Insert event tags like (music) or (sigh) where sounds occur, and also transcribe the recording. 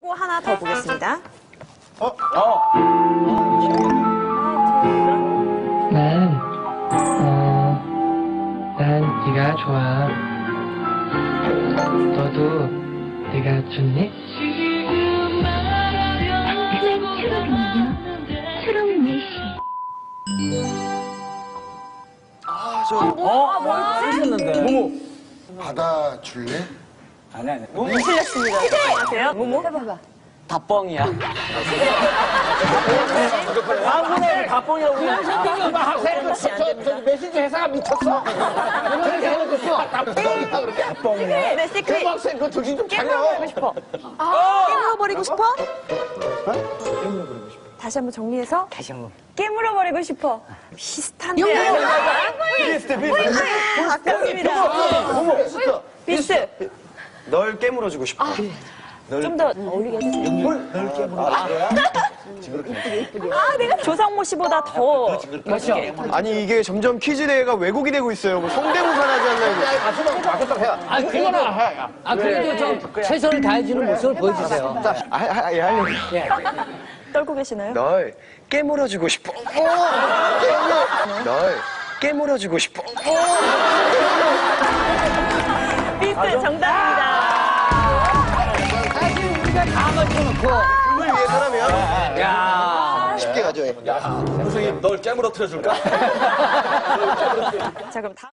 또 하나 더 보겠습니다. 난, 어, 난 네가 좋아. 너도 네가 좋니? 상큼한 초록은요, 초록 내시. 받아줄래? 아니 아니. 틀렸습니다. 안녕하세요. 뭐뭐? 해봐봐. 다뻥이야. 아무나 다뻥이라고 그냥 메시지 회사가 미쳤어. 그렇게 해놓고서 답변이다 그렇게. 네, 시크릿. 학생 그 정신 좀 차려. 깨물어버리고 싶어. 깨물어버리고 싶어? 다시 한번 정리해서 다시 한번. 깨물어 버리고 싶어. 비슷한데. 비슷해, 비슷해. 아깝습니다. 비슷. 널 깨물어주고 싶어. 좀 더 어울리게 해주세요. 아, 내가 조상모 씨보다 더 멋있게. 아니 이게 점점 퀴즈 대회가 왜곡이 되고 있어요. 뭐 성대모사 하지 않나요? 가수만 바꿨다 해야. 아 그래도 아 그래도 좀 최선을 다해주는 모습을 보여주세요. 아, 아, 아, 아, 예. (laughs) 떨고 계시나요? 널 깨물어주고 싶어. 널 깨물어주고 싶어. 비슷 정답입니다. 우리가 다 맞춰놓고. 꿈을 위해서라면 야. 쉽게 가져해. (laughs) 자, 그럼 다음.